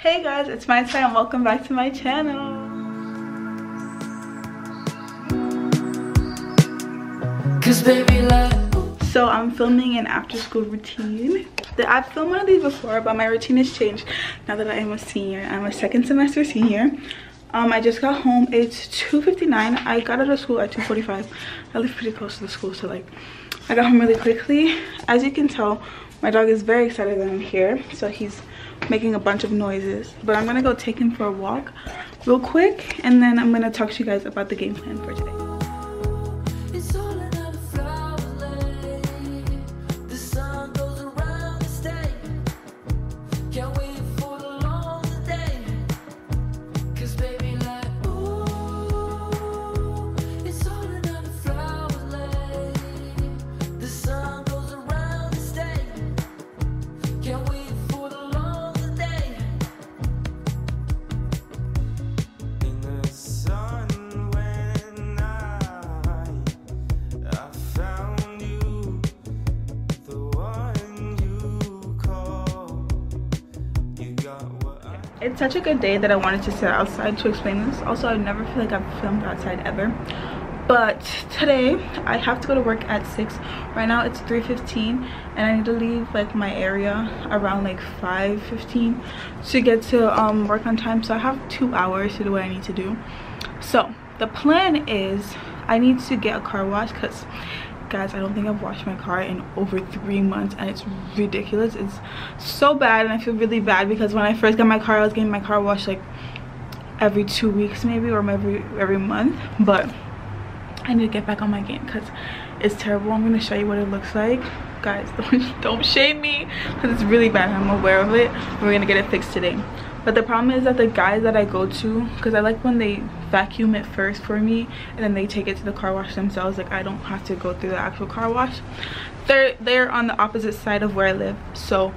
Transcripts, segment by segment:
Hey guys, it's Mitai and welcome back to my channel. Cause baby so I'm filming an after school routine. I've filmed one of these before, but my routine has changed now that I am a senior. I'm a second semester senior. Um, I just got home. It's 2.59. I got out of school at 2.45. I live pretty close to the school, so like I got home really quickly. As you can tell, my dog is very excited that I'm here. So he's making a bunch of noises. But I'm gonna go take him for a walk real quick and then I'm gonna talk to you guys about the game plan for today. It's such a good day that i wanted to sit outside to explain this. Also i never feel like i've filmed outside ever. But today i have to go to work at 6 right now it's 3:15, and i need to leave like my area around like 5:15 to get to um, work on time. So i have two hours to do what i need to do. So the plan is i need to get a car wash because guys i don't think i've washed my car in over three months and it's ridiculous. It's so bad and i feel really bad because when i first got my car i was getting my car washed like every two weeks maybe or every every month. But i need to get back on my game because it's terrible. I'm going to show you what it looks like. Guys don't, don't shame me because it's really bad. I'm aware of it we're gonna get it fixed today but the problem is that the guys that i go to because i like when they vacuum it first for me and then they take it to the car wash themselves like i don't have to go through the actual car wash. They're they're on the opposite side of where i live so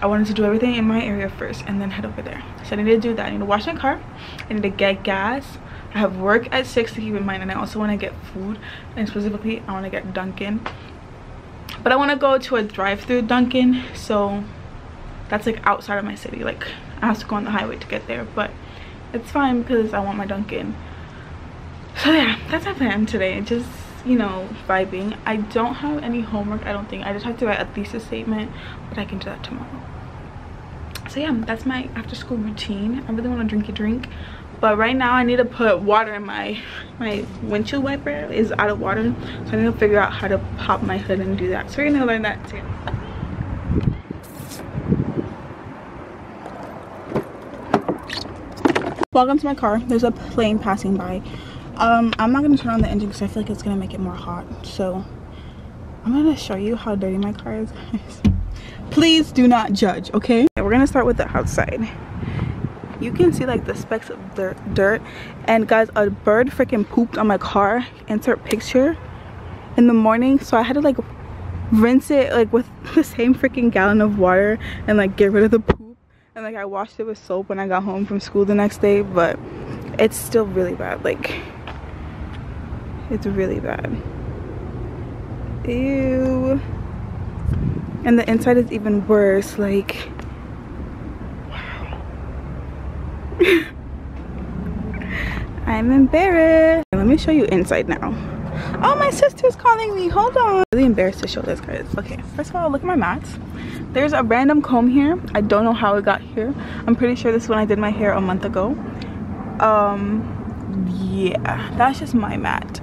i wanted to do everything in my area first and then head over there. So i need to do that. I need to wash my car. I need to get gas. I have work at six to keep in mind and i also want to get food and specifically i want to get dunkin. But i want to go to a drive-through dunkin so that's like outside of my city like i have to go on the highway to get there but it's fine because I want my Dunkin. So yeah, that's my plan today. Just, you know, vibing. I don't have any homework, I don't think. I just have to write a thesis statement, but I can do that tomorrow. So yeah, that's my after school routine. I really want to drink a drink. But right now I need to put water in my my windshield wiper is out of water. So I need to figure out how to pop my hood and do that. So we're gonna learn that too. Welcome to my car. There's a plane passing by. Um i'm not gonna turn on the engine because i feel like it's gonna make it more hot. So i'm gonna show you how dirty my car is. Please do not judge okay? We're gonna start with the outside. You can see like the specks of dirt dirt. And guys a bird freaking pooped on my car. Insert picture in the morning. So i had to like rinse it like with the same freaking gallon of water and like get rid of the poop and like I washed it with soap when I got home from school the next day but it's still really bad like it's really bad. Ew. And the inside is even worse like wow. I'm embarrassed. Let me show you inside now. Oh my sister's calling me. Hold on. I'm really embarrassed to show this guys. Okay first of all look at my mats there's a random comb here. I don't know how it got here. I'm pretty sure this one i did my hair a month ago. Um yeah that's just my mat.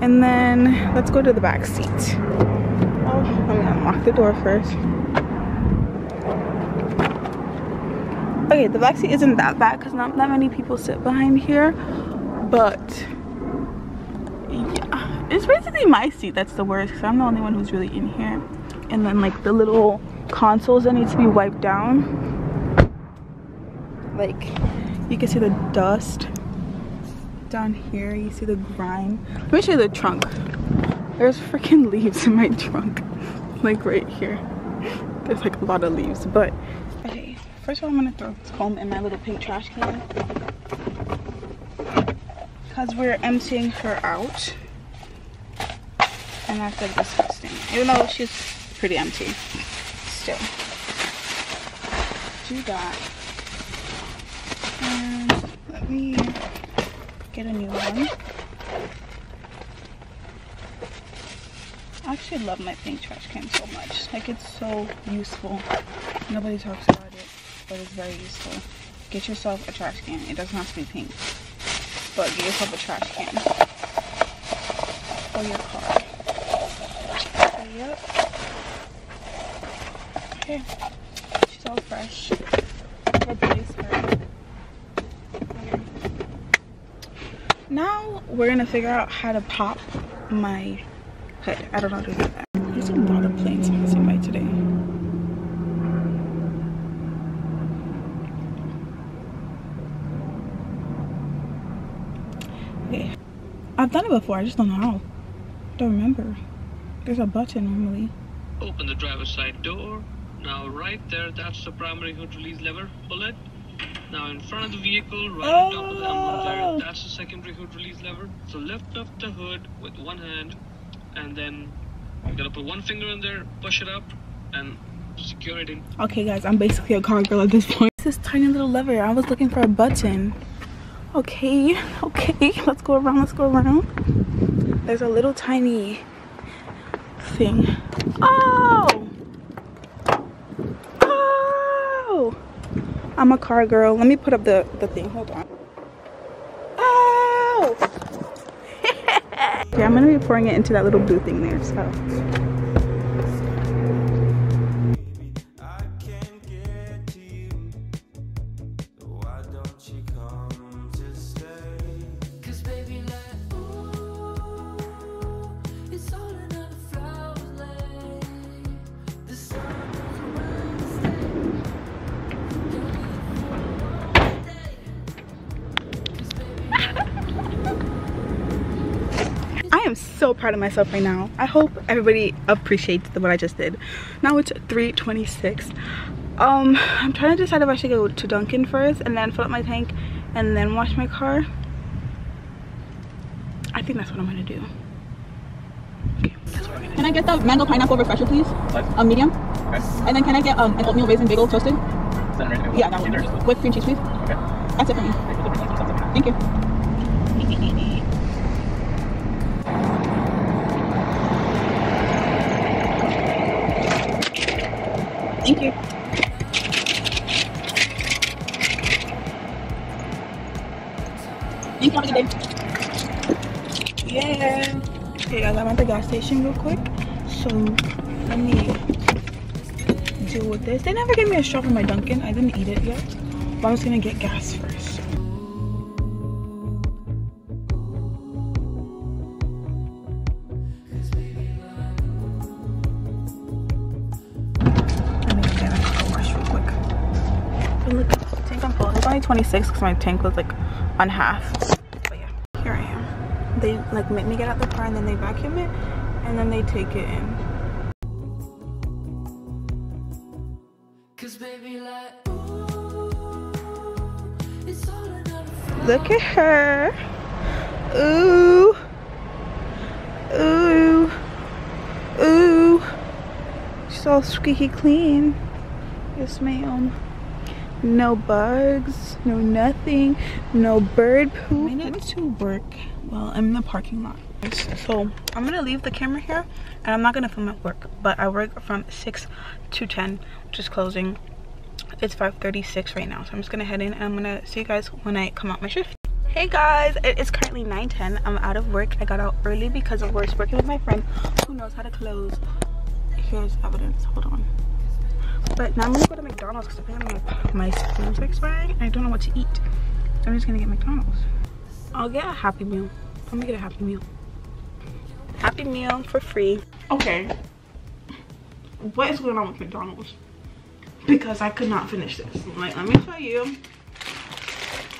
And then let's go to the back seat. Oh i'm gonna unlock the door first. Okay the back seat isn't that bad because not that many people sit behind here but yeah. It's basically my seat that's the worst because i'm the only one who's really in here. And then like the little consoles that need to be wiped down. Like you can see the dust down here. You see the grime. Let me show you the trunk. There's freaking leaves in my trunk. Like right here. There's like a lot of leaves but okay. First of all i'm gonna throw this comb in my little pink trash can. Because we're emptying her out. And that's like disgusting even though she's pretty empty do that And let me get a new one. I actually love my pink trash can so much. Like it's so useful. Nobody talks about it, but it's very useful. Get yourself a trash can. It doesn't have to be pink. But get yourself a trash can for your car. Yep. Okay. She's all fresh. Replace her. Now we're gonna figure out how to pop my hood. I don't know how to do that. There's a lot of planes passing by today. Okay. I've done it before, I just don't know how. Don't remember. There's a button normally. Open the driver's side door. Now right there, that's the primary hood release lever. Pull it. Now in front of the vehicle, right on top of the oh, emblem Oh. there, that's the secondary hood release lever. So lift up the hood with one hand, and then you gotta put one finger in there, push it up, and secure it in. Okay guys, I'm basically a car girl at this point. This tiny little lever, I was looking for a button. Okay, okay, let's go around, let's go around. There's a little tiny thing. Oh! I'm a car girl. Let me put up the, the thing, hold on. Oh! yeah, I'm gonna be pouring it into that little blue thing there, so. Am so proud of myself right now. I hope everybody appreciates what I just did. Now it's 3.26. Um, I'm trying to decide if I should go to Dunkin' first and then fill up my tank and then wash my car. I think that's what I'm gonna do. Okay, that's what I'm gonna Can I get the mango pineapple refresher, please? A medium. And then can I get um, an oatmeal raisin bagel toasted? Yeah, that one. With cream cheese, please. That's it for me. Thank you. Gas station real quick. So let me deal with this. They never gave me a straw for my Dunkin'. I didn't eat it yet. But I was gonna get gas first. Let me get a car wash real quick. Look, tank on full. It's only 26 because my tank was like on half. They like make me get out the car and then they vacuum it and then they take it in. Cause baby like ooh It's all another flower Look at her. Ooh. Ooh. Ooh. She's all squeaky clean. Yes, ma'am. No bugs, no nothing, no bird poop. Made it to work. Well, I'm in the parking lot. So I'm gonna leave the camera here and I'm not gonna film at work, but I work from 6 to 10, which is closing. It's 5.36 right now, so I'm just gonna head in and I'm gonna see you guys when I come out my shift. Hey guys, it is currently 9.10. I'm out of work. I got out early because I was working with my friend who knows how to close. Here's evidence, hold on. But now I'm gonna go to McDonald's because think my, my spoons expiring. I don't know what to eat. So I'm just gonna get McDonald's. I'll get a Happy Meal. I'm gonna get a Happy Meal. Happy Meal for free. Okay. What is going on with McDonald's? Because I could not finish this. Like, let me tell you.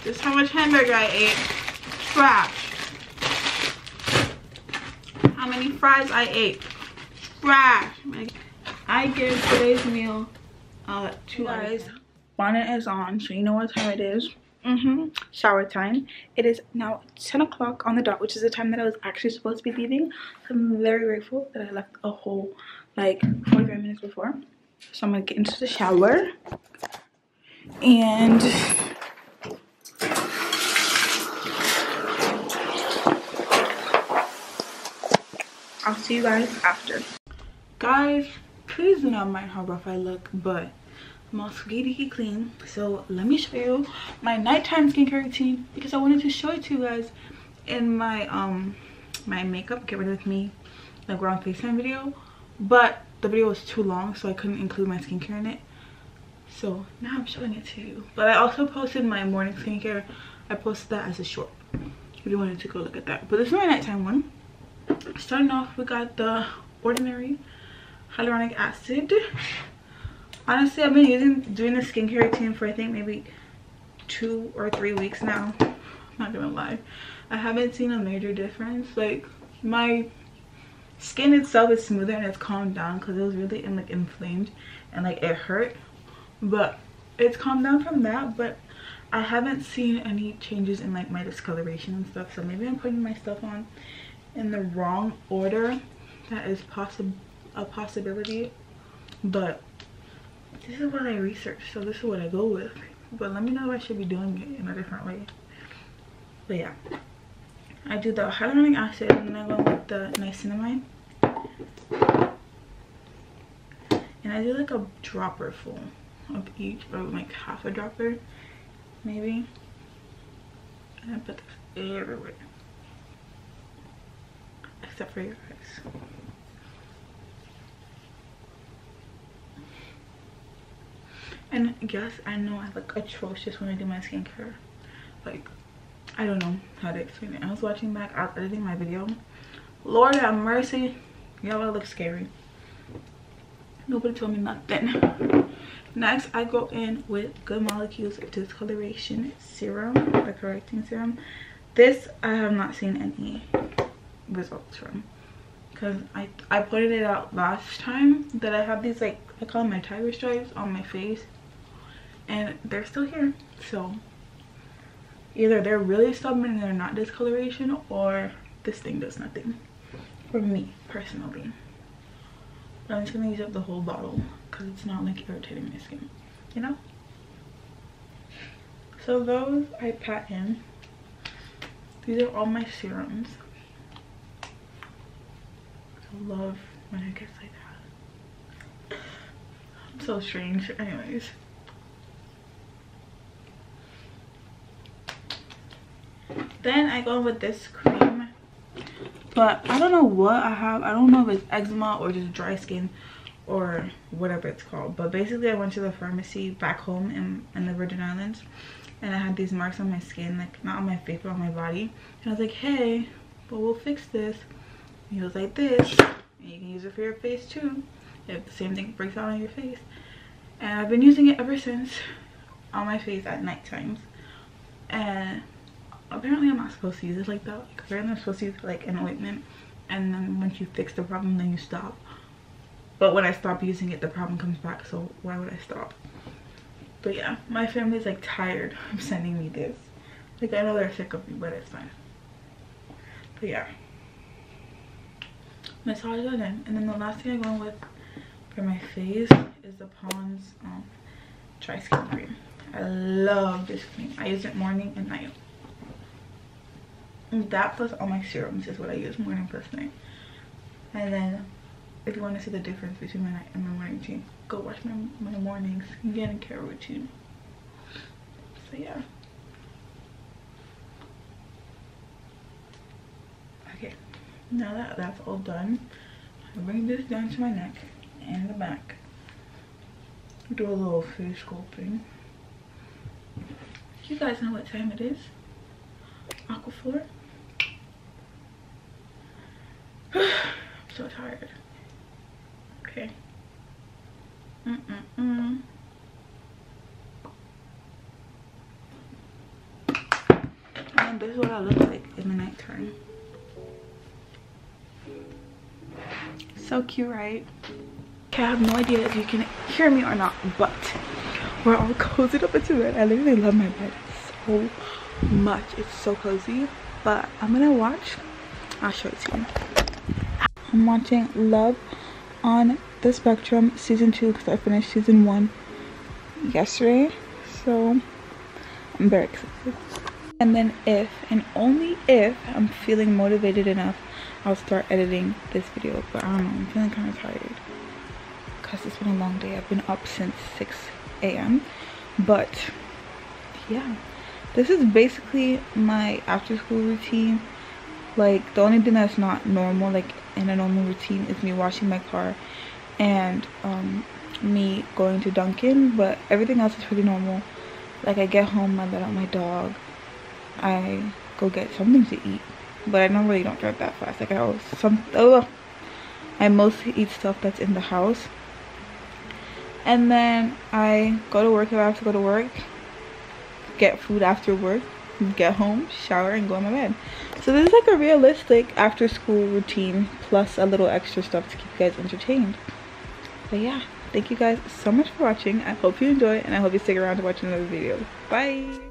This is how much hamburger I ate. Trash. How many fries I ate. Trash. I give today's meal uh two guys. Bonnet is on, so you know what time it is. Mm-hmm. Shower time. It is now 10 o'clock on the dot, which is the time that I was actually supposed to be leaving. So I'm very grateful that I left a whole like 45 minutes before. So I'm gonna get into the shower and I'll see you guys after. Guys, please do not mind how rough I look, but i'm clean. So let me show you my nighttime skincare routine because i wanted to show it to you guys in my um my makeup get ready with me like we're on facetime video but the video was too long so i couldn't include my skincare in it. So now i'm showing it to you. But i also posted my morning skincare. I posted that as a short. If you wanted to go look at that. But this is my nighttime one. Starting off we got the ordinary hyaluronic acid honestly i've been using doing the skincare routine for i think maybe two or three weeks now. I'm not gonna lie. I haven't seen a major difference. Like my skin itself is smoother and it's calmed down because it was really in, like inflamed and like it hurt. But it's calmed down from that but i haven't seen any changes in like my discoloration and stuff. So maybe i'm putting my stuff on in the wrong order. That is possible a possibility. But this is what i researched so this is what i go with. But let me know if i should be doing it in a different way. But yeah. I do the hyaluronic acid and then i go with the niacinamide. And i do like a dropper full of each or like half a dropper maybe. And i put this everywhere. Except for your eyes and yes i know i look atrocious when i do my skincare. Like i don't know how to explain it. I was watching back i was editing my video. Lord have mercy. Y'all look scary. Nobody told me nothing. Next i go in with good molecules discoloration serum the correcting serum. This i have not seen any results from. Because i i pointed it out last time that i have these like i call them my tiger stripes on my face and they're still here so either they're really stubborn and they're not discoloration or this thing does nothing for me personally but i'm just gonna use up the whole bottle because it's not like irritating my skin you know so those i pat in these are all my serums I love when it gets like that. I'm so strange. Anyways. Then I go with this cream. But I don't know what I have. I don't know if it's eczema or just dry skin or whatever it's called. But basically I went to the pharmacy back home in, in the Virgin Islands. And I had these marks on my skin. Like not on my face but on my body. And I was like, hey, but we'll fix this. And he was like this. And you can use it for your face too. If the same thing breaks out on your face. And I've been using it ever since on my face at night times. And apparently I'm not supposed to use it like that. Like, apparently I'm supposed to use like an ointment. And then once you fix the problem, then you stop. But when I stop using it, the problem comes back. So why would I stop? But yeah, my family's like tired of sending me this. Like I know they're sick of me, but it's fine. But yeah. Massage that in. And then the last thing I go with for my face is the Pond's um, Dry Skin Cream. I love this cream. I use it morning and night. That plus all my serums is what I use morning plus night. And then if you want to see the difference between my night and my morning routine, go watch my, my morning skincare routine. So yeah. Okay, now that that's all done, I bring this down to my neck and the back. Do a little face sculpting. Do you guys know what time it is. Aquaphor. I'm so tired. Okay. Mm-mm-mm. And this is what I look like in the nighttime. So cute, right? Okay, I have no idea if you can hear me or not, but we're all cozied up into bed. I literally love my bed so much. It's so cozy. But I'm gonna watch. I'll show it to you. I'm watching Love on the Spectrum season two because I finished season one yesterday. So I'm very excited. And then if and only if I'm feeling motivated enough, I'll start editing this video. But I don't know, I'm feeling kind of tired because it's been a long day. I've been up since 6 a.m. But yeah, this is basically my after school routine. Like the only thing that's not normal, like in a normal routine, is me washing my car and um, me going to Dunkin'. But everything else is pretty normal. Like I get home, I let out my dog. I go get something to eat. But I normally don't drive that fast. Like I always some oh, I mostly eat stuff that's in the house. And then I go to work if I have to go to work. Get food after work. Get home, shower, and go in my bed. So this is like a realistic after school routine plus a little extra stuff to keep you guys entertained. But yeah, thank you guys so much for watching. I hope you enjoy and I hope you stick around to watch another video. Bye!